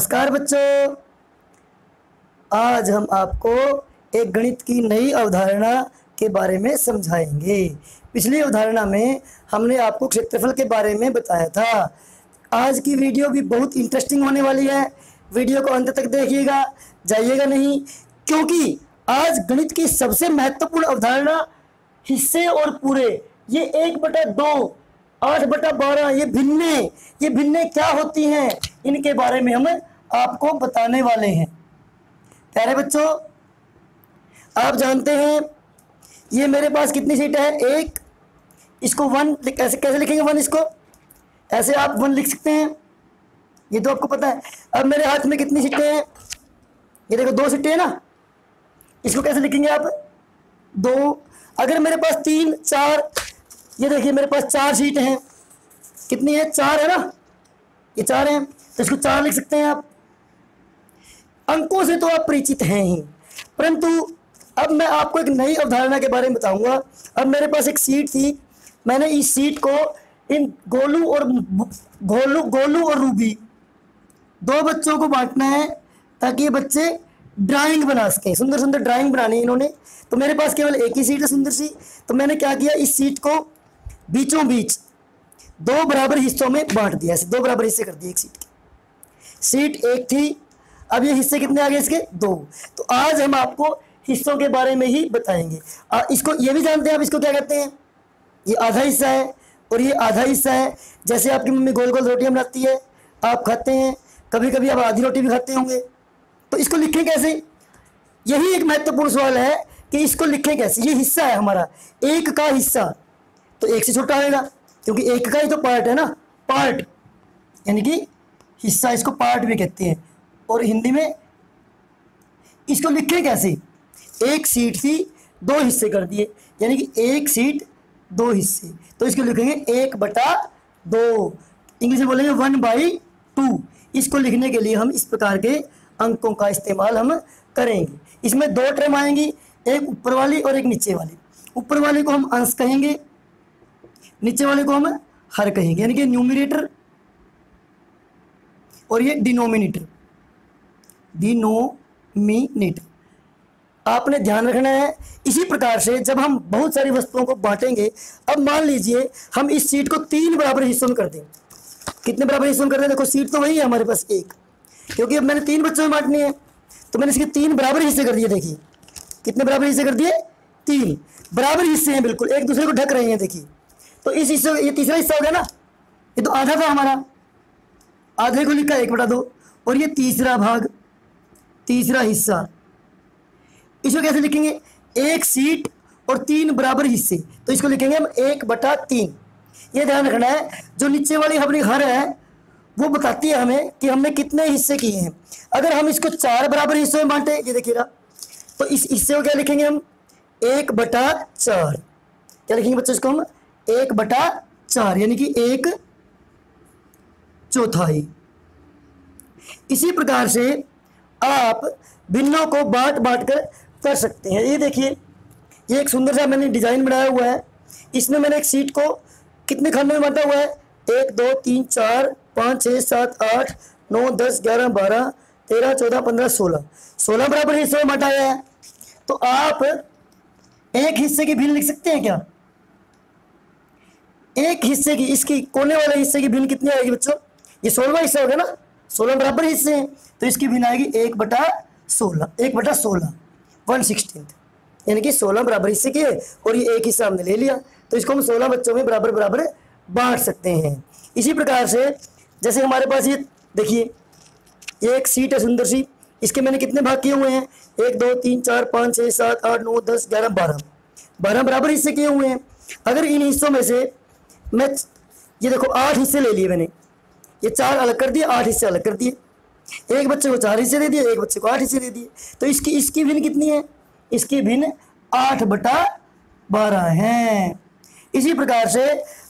नमस्कार बच्चों। आज हम आपको एक गणित की नई अवधारणा के बारे में समझाएँगे। पिछली अवधारणा में हमने आपको क्षेत्रफल के बारे में बताया था। आज की वीडियो भी बहुत इंटरेस्टिंग होने वाली है। वीडियो को अंत तक देखिएगा, जाइएगा नहीं, क्योंकि आज गणित की सबसे महत्वपूर्ण अवधारणा हिस्से और पूरे, ये एक बटा दो, आठ बटा बारह, ये भिन्ने ये भिन्ने क्या होती हैं, इनके बारे में हम आपको बताने वाले हैं। प्यारे बच्चों, आप जानते हैं, ये मेरे पास कितनी सीट है? एक, इसको वन कैसे कैसे लिखेंगे वन इसको? ऐसे आप वन लिख सकते हैं। ये तो आपको पता है। अब मेरे हाथ में कितनी सीटें हैं? ये देखो, दो सीटें हैं ना? इसको कैसे लिखेंगे आप? दो। अगर मेरे पास तीन, चार, ये देखिए, मेरे पास चार सीट हैं। कितनी है? चार है ना? ये चार हैं। तो इसको चार लिख सकते हैं आप। अंकों से तो आप परिचित हैं ही। परंतु अब मैं आपको एक नई अवधारणा के बारे में बताऊँगा। अब मेरे पास एक सीट थी। मैंने इस सीट को इन गोलू और गोलू गोलू और रूबी, दो बच्चों को बांटना है ताकि ये बच्चे ड्राइंग बना सकें। सुंदर सुंदर ड्राइंग बनानी इन्होंने। तो मेरे पास केवल एक ही सीट है सुंदर सी। तो मैंने क्या किया? इस सीट को बीचों बीच दो बराबर हिस्सों में बांट दिया। दो बराबर हिस्से कर दिए एक सीट के। सीट एक थी अब ये हिस्से कितने आ गए इसके? दो। तो आज हम आपको हिस्सों के बारे में ही बताएँगे। आ, इसको ये भी जानते हैं आप इसको क्या कहते हैं? ये आधा हिस्सा है और ये आधा हिस्सा है। जैसे आपकी मम्मी गोल गोल रोटियाँ बनाती है आप खाते हैं। कभी कभी आप आधी रोटी भी खाते होंगे। तो इसको लिखें कैसे? यही एक महत्वपूर्ण सवाल है कि इसको लिखें कैसे? ये हिस्सा है हमारा। एक का हिस्सा। तो एक से छोटा आएगा क्योंकि एक का ही तो पार्ट है ना। पार्ट यानी कि हिस्सा इसको पार्ट भी कहते हैं। और हिंदी में? इसको लिखें कैसे? एक सीट थी, दो हिस्से कर दिए। यानी कि एक सीट, दो हिस्से। तो इसको लिखेंगे एक बटा दो। इंग्लिश में बोलेंगे वन बाई टू। इसको लिखने के लिए हम इस प्रकार के अंकों का इस्तेमाल हम करेंगे। इसमें दो टर्म आएँगी, एक ऊपर वाली और एक नीचे वाली। ऊपर वाले को हम अंश कहेंगे, नीचे वाले को हम हर कहेंगे। यानी कि न्यूमिनेटर और ये डिनोमिनेटर डिनोमिनेटर आपने ध्यान रखना है, इसी प्रकार से जब हम बहुत सारी वस्तुओं को बांटेंगे, अब मान लीजिए हम इस सीट को तीन बराबर हिस्सों में कर दें। कितने बराबर हिस्सों में कर दें? देखो सीट तो वही है हमारे पास एक। क्योंकि अब मैंने तीन बच्चों में बांटनी है तो मैंने इसके तीन बराबर हिस्से कर दिए, देखिए। कितने बराबर हिस्से कर दिए? तीन। बराबर हिस्से हैं, बिल्कुल, एक दूसरे को ढक रहे हैं, देखिए। तो इस हिस्से, ये तीसरा हिस्सा हो गया ना? ये तो आधा था हमारा। आधे को लिखा, एक बटा दो। और ये तीसरा भाग तीसरा हिस्सा। इसको कैसे लिखेंगे? एक सीट और तीन बराबर हिस्से। तो इसको लिखेंगे हम एक बटा तीन। ये ध्यान रखना है, जो नीचे वाली अपनी घर है, वो बताती है हमें कि हमने कितने हिस्से किए हैं। अगर हम इसको चार बराबर हिस्सों में बांटे, ये देखिए ना तो इस हिस्से को क्या लिखेंगे हम? एक बटा चार। क्या लिखेंगे बच्चों इसको हम? एक बटा चार, यानी कि एक चौथाई। इसी प्रकार से आप भिन्नों को बांट बांट कर कर सकते हैं। ये देखिए, ये एक सुंदर सा मैंने डिज़ाइन बनाया हुआ है। इसमें मैंने एक सीट को कितने खंडों में बांटा हुआ है? एक, दो, तीन, चार, पाँच छः सात, आठ, नौ, दस, ग्यारह, बारह, तेरह, चौदह, पंद्रह, सोलह। सोलह बराबर हिस्सों में बांटाया है। तो आप एक हिस्से की भिन्न लिख सकते हैं क्या? एक हिस्से की, इसकी कोने वाले हिस्से की भिन्न कितनी आएगी बच्चों? ये सोलवा हिस्सा होगा ना? सोलह बराबर हिस्से हैं तो इसकी भिन्न आएगी एक बटा सोलह, एक बटा सोलह वन सिक्सटीन यानी कि सोलह बराबर हिस्से के और ये एक हिस्सा हमने ले लिया। तो इसको हम सोलह बच्चों में बराबर बराबर बांट सकते हैं। इसी प्रकार से, जैसे हमारे पास ये, देखिए एक सीट है सुंदर सी। इसके मैंने कितने भाग किए हुए हैं? एक, दो, तीन, चार, पाँच छः सात, आठ, नौ, दस, ग्यारह, बारह। बारह बराबर हिस्से किए हुए हैं। अगर इन हिस्सों में से मैं, ये देखो, आठ हिस्से ले लिए मैंने। ये चार अलग कर दिए, आठ हिस्से अलग कर दिए। एक बच्चे को चार हिस्से दे दिए, एक बच्चे को आठ हिस्से दे दिए। तो इसकी इसकी भिन्न कितनी है? इसकी भिन्न आठ बटा बारह है। इसी प्रकार से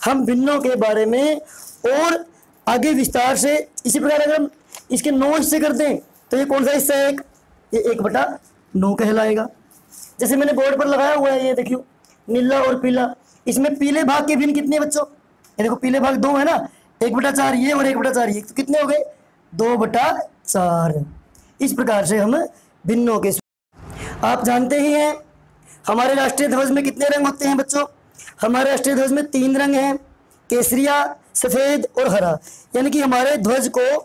हम भिन्नों के बारे में और आगे विस्तार से, इसी प्रकार अगर हम इसके नौ हिस्से कर दें तो ये कौन सा हिस्सा है एक? ये एक बटा नौ कहलाएगा। जैसे मैंने बोर्ड पर लगाया हुआ है, ये देखियो, नीला और पीला। इसमें पीले भाग के भिन्न कितने बच्चों? ये देखो, पीले भाग दो है ना? एक बटा चार ये और एक बटा चार ये तो कितने हो गए? दो बटा चार। इस प्रकार से हम भिन्नों के आप जानते ही हैं, हमारे राष्ट्रीय ध्वज में कितने रंग होते हैं बच्चों? हमारे राष्ट्रीय ध्वज में तीन रंग हैं, केसरिया, सफ़ेद और हरा। यानी कि हमारे ध्वज को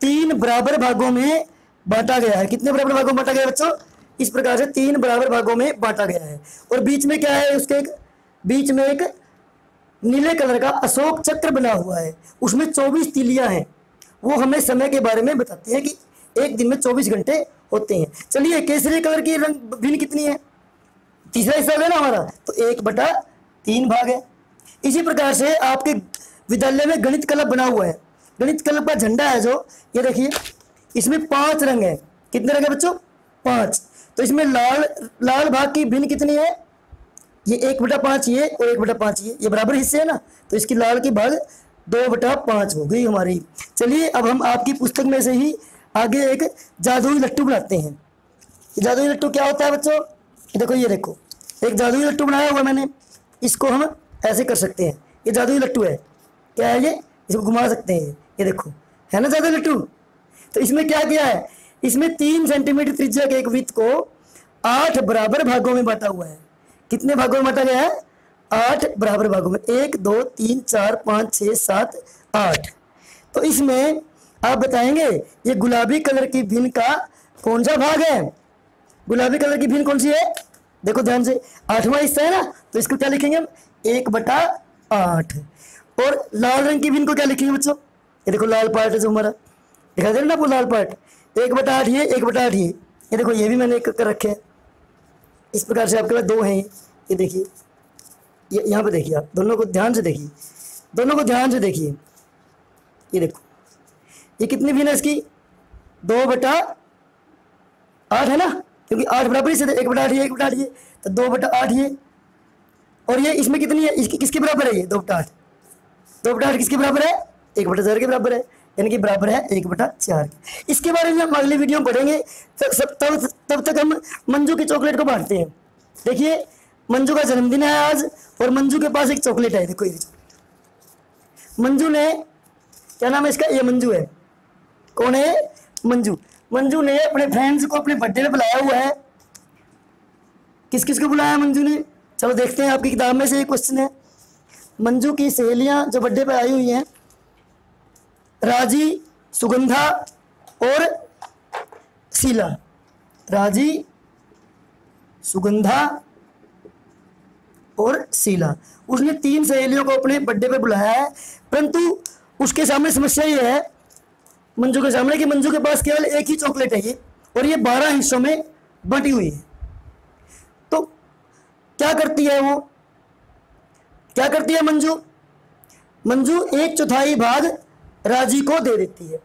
तीन बराबर भागों में बांटा गया है। कितने बराबर भागों में बांटा गया है बच्चों? इस प्रकार से तीन बराबर भागों में बांटा गया है। और बीच में क्या है उसके एक बीच में एक नीले कलर का अशोक चक्र बना हुआ है। उसमें चौबीस तिलियाँ हैं। वो हमें समय के बारे में बताते हैं कि एक दिन में चौबीस घंटे होते हैं। चलिए, केसरी कलर की रंग भिन्न कितनी है? तीसरा हिस्सा है ना हमारा। तो एक बटा तीन भाग है। इसी प्रकार से आपके विद्यालय में गणित क्लब बना हुआ है। गणित क्लब का झंडा है जो, ये देखिए, इसमें पाँच रंग है। कितने रंग है बच्चों? पाँच। तो इसमें लाल लाल भाग की भिन्न कितनी है? ये एक बटा पाँच ये और एक बटा पाँच ये ये बराबर हिस्से है ना? तो इसकी लाल की भाग दो बटा पाँच हो गई हमारी। चलिए, अब हम आपकी पुस्तक में से ही आगे एक जादुई लट्टू बनाते हैं। जादुई लट्टू क्या होता है बच्चों? देखो, ये देखो। एक जादुई लट्टू बनाया हुआ मैंने। इसको हम ऐसे कर सकते हैं। ये जादुई लट्टू है। क्या है ये? इसको घुमा सकते हैं। ये देखो। है ना जादुई लट्टू? तो इसमें क्या किया है? इसमें तीन सेंटीमीटर त्रिज्या के एक वृत्त को आठ बराबर भागों में बांटा हुआ है। कितने भागों में बांटा गया है? आठ बराबर भागों में। एक, दो, तीन, चार, पाँच छः सात, आठ। तो इसमें आप बताएँगे, ये गुलाबी कलर की भिन्न का कौन सा भाग है? गुलाबी कलर की भिन कौन सी है? देखो ध्यान से, आठवां हिस्सा है ना? तो इसको क्या लिखेंगे हम? एक बटा आठ। और लाल रंग की भिन्न को क्या लिखेंगे बच्चों? ये देखो, लाल पार्ट है जो हमारा। दिखा दे ना वो लाल पार्ट? एक बटा आठ ये एक बटा आठ ये ये देखो, ये भी मैंने एक कर रखे हैं। इस प्रकार से आपके पास दो हैं। ये देखिए। ये यहाँ पे देखिए आप। दोनों को ध्यान से देखिए। दोनों को ध्यान से देखिए। ये देखो। ये कितनी भिन्न है इसकी? दो बटा आठ है ना? क्योंकि आठ बराबर से एक बटा आठ एक बटा आठ तो दो बटा आठ ये और ये इसमें कितनी है? इसकी किसके बराबर है ये? दो बटा आठ। दो बटा आठ किसके बराबर है? एक बटा चार के बराबर है। यानी कि बराबर है एक बटा चार। इसके बारे में हम अगली वीडियो में पढ़ेंगे। तब तब तब तक हम मंजू की चॉकलेट को बांटते हैं। देखिए, मंजू का जन्मदिन है आज और मंजू के पास एक चॉकलेट है देखो ये मंजू ने, क्या नाम है इसका? ये मंजू है। कौन है? मंजू। मंजू ने अपने फ्रेंड्स को अपने बर्थडे में बुलाया हुआ है। किस किस को बुलाया मंजू ने? चलो देखते हैं आपकी किताब में से ये क्वेश्चन है। मंजू की सहेलियाँ जो बर्थडे पे आई हुई हैं राज़ी, सुगंधा और शीला। राज़ी, सुगंधा और शीला। उसने तीन सहेलियों को अपने बर्थडे पे बुलाया है, परंतु उसके सामने समस्या ये है, मंजू के सामने कि मंजू के पास केवल एक ही चॉकलेट है ये, और ये बारह हिस्सों में बटी हुई है। तो क्या करती है वो? क्या करती है मंजू? मंजू एक चौथाई भाग राज़ी को दे देती है।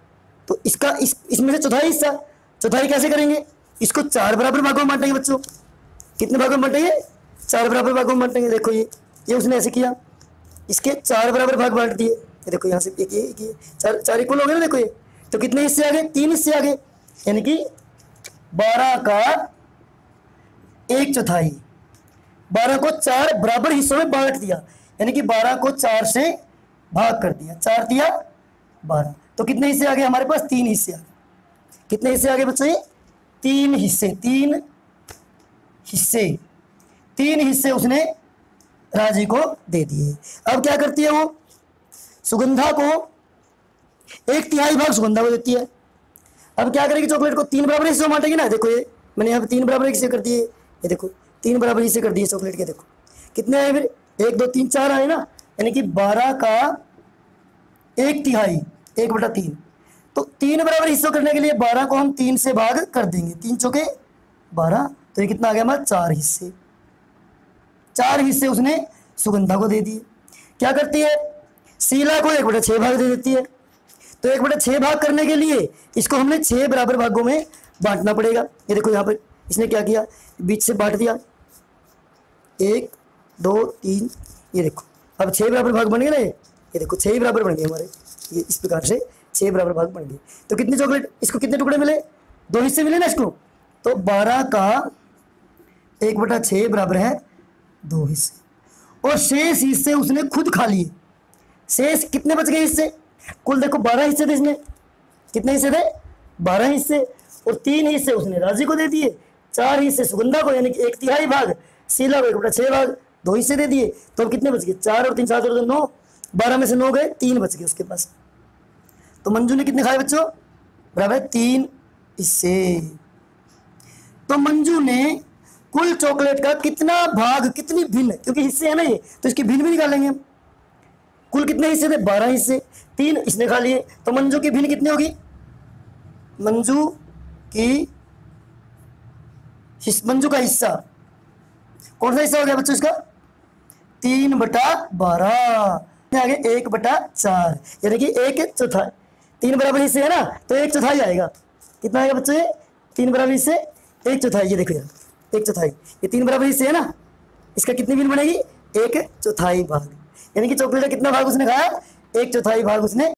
तो इसका इस, इसमें से चौथाई हिस्सा, चौथाई कैसे करेंगे? इसको चार बराबर भागों में बांटेंगे बच्चों। कितने भागों में बांटेंगे चार बराबर भागों में बांटेंगे देखो ये ये उसने ऐसे किया। इसके चार बराबर भाग बांट दिए। देखो यहाँ से एक, ये एक, ये, चार चार इक्वल हो गए ना देखो ये। तो कितने हिस्से आ गए? तीन हिस्से आ गए। यानी कि बारह का एक चौथाई। बारह को चार बराबर हिस्सों में बांट दिया। यानी कि बारह को चार से भाग कर दिया। चार दिया बारह। तो कितने हिस्से आ गए हमारे पास? तीन हिस्से आ गए। कितने हिस्से आ गए बच्चे? तीन हिस्से तीन हिस्से। तीन हिस्से उसने राज़ी को दे दिए। अब क्या करती है वो? सुगंधा को एक तिहाई भाग सुगंधा को देती है। अब क्या करेगी? चॉकलेट को तीन बराबर हिस्से बांटेगी ना? देखो ये, मैंने यहाँ पे तीन बराबर हिस्से कर दिए। ये देखो, तीन बराबर हिस्से कर दिए चॉकलेट के, देखो। कितने आए फिर? एक, दो, तीन, चार आए ना? यानी कि बारह का एक तिहाई। एक बटा तीन। तो तीन बराबर हिस्सों करने के लिए बारह को हम तीन से भाग कर देंगे। तीन चौके बारह। तो ये कितना आ गया हमारा? चार हिस्से। चार हिस्से उसने सुगंधा को दे दिए। क्या करती है? शीला को एक बटा छः भाग दे देती है। तो एक बटा छः भाग करने के लिए इसको हमने छः बराबर भागों में बांटना पड़ेगा। ये देखो यहाँ पर इसने क्या किया? बीच से बांट दिया। एक, दो, तीन, ये देखो। अब छः बराबर भाग बन गए ना? ये देखो छः ही बराबर बन गए हमारे। ये इस प्रकार से छः बराबर भाग बन गए। तो कितने चॉकलेट? इसको कितने टुकड़े मिले? दो हिस्से मिले ना इसको? तो बारह का एक बटा छः बराबर है दो हिस्से। और शेष हिस्से उसने खुद खा लिए। शेष कितने बच गए हिस्से कुल देखो, बारह हिस्से थे इसमें। कितने हिस्से थे? बारह हिस्से। और तीन हिस्से उसने राज़ी को दे दिए। चार हिस्से सुगंधा को, यानी कि एक तिहाई भाग। शीला को एक बटा छः भाग। दो हिस्से दे दिए। तो अब कितने बच गए? चार और तीन, सात और दो, नौ। बारह में से नौ गए, तीन बच गए उसके पास। तो मंजू ने कितने खाए बच्चों? बराबर तीन। हिस्से तो मंजू ने कुल चॉकलेट का कितना भाग, कितनी भिन्न, क्योंकि हिस्से है ना ये तो इसकी भिन्न भी निकालेंगे हम। कुल कितने हिस्से थे? बारह हिस्से। तीन इसने खा लिए। तो मंजू की भिन्न कितनी होगी? मंजू की मंजू का हिस्सा। कौन सा हिस्सा हो गया बच्चों इसका? तीन बटा बारह। आगे एक बटा चार, यानी कि एक चौथाई। तीन बराबर हिस्से है ना तो एक चौथाई आएगा। कितना आएगा बच्चों? तीन बराबर हिस्से एक चौथाई, ये देखो यार एक चौथाई। ये तीन बराबर हिस्से है ना, इसका कितनी बिल बनेगी? एक चौथाई भाग। यानी कि चॉकलेट का कितना भाग उसने खाया? एक चौथाई भाग उसने।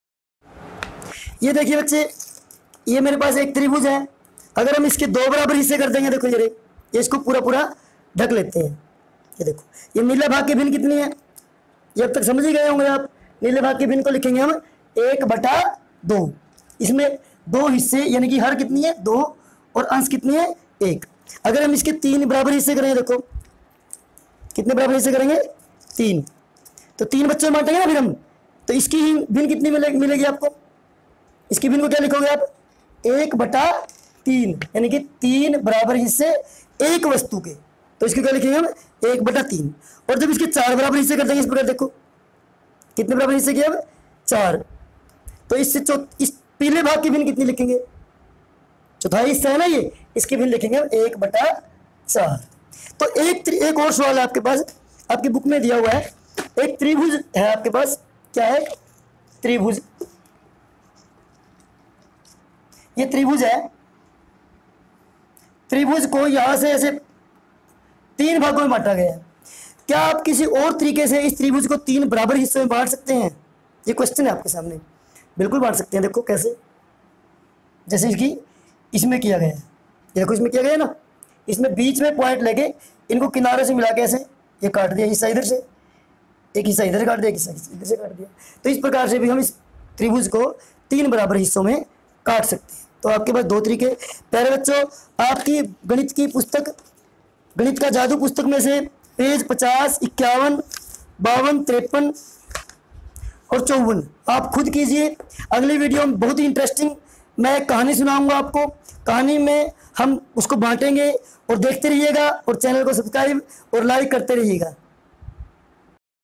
ये देखिए बच्चे, ये मेरे पास एक त्रिभुज है। अगर हम इसके दो बराबर हिस्से कर देंगे, देखो ये इसको पूरा पूरा ढक लेते हैं। ये देखो, ये नीले भाग की भिन्न कितनी है? ये अब तक समझ ही गए होंगे आप, नीले भाग की भिन्न को लिखेंगे हम, एक बटा दो। इसमें दो हिस्से, यानी कि हर कितनी है? दो, और अंश कितनी है? एक। अगर हम इसके तीन बराबर हिस्से करेंगे देखो, कितने बराबर हिस्से करेंगे? तीन। तो तीन बच्चों बांटेंगे ना फिर हम? तो इसकी भिन्न कितनी मिलेगी मिलेगी आपको? इसकी भिन्न को क्या लिखोगे आप? एक बटा तीन, यानी कि तीन बराबर हिस्से एक वस्तु के। तो इसके क्या लिखेंगे हम एक बटा तीन। और जब इसके चार बराबर हिस्से कर देंगे, इस प्रकार देखो, कितने बराबर हिस्से किए अब? चार। तो इससे इस पीले भाग की भिन्न कितनी लिखेंगे? चौथाई हिस्सा है ना ये, इसकी भिन्न लिखेंगे हम एक बटा चार। तो एक एक और सवाल है आपके पास, आपकी बुक में दिया हुआ है, एक त्रिभुज है आपके पास, क्या है? त्रिभुज। ये त्रिभुज है, त्रिभुज को यहाँ से ऐसे तीन भागों में बांटा गया है। क्या आप किसी और तरीके से इस त्रिभुज को तीन बराबर हिस्सों में बांट सकते हैं? ये क्वेश्चन है आपके सामने। बिल्कुल बांट सकते हैं। देखो कैसे। जैसे इसकी इसमें किया गया है। देखो इसमें किया गया ना। इसमें बीच में पॉइंट लेके इनको किनारे से मिला के ऐसे। ये काट दिया हिस्सा इधर से। एक हिस्सा इधर काट दिया, एक हिस्सा इधर से काट दिया। तो इस प्रकार से भी हम इस त्रिभुज को तीन बराबर हिस्सों में काट सकते हैं। तो आपके पास दो तरीके। पहले बच्चों, आपकी गणित की पुस्तक गणित का जादू पुस्तक में से पेज पचास, इक्यावन, बावन, तिरपन और चौवन। आप खुद कीजिए। अगली वीडियो में बहुत ही इंटरेस्टिंग मैं कहानी सुनाऊँगा आपको। कहानी में हम उसको बांटेंगे और देखते रहिएगा और चैनल को सब्सक्राइब और लाइक करते रहिएगा।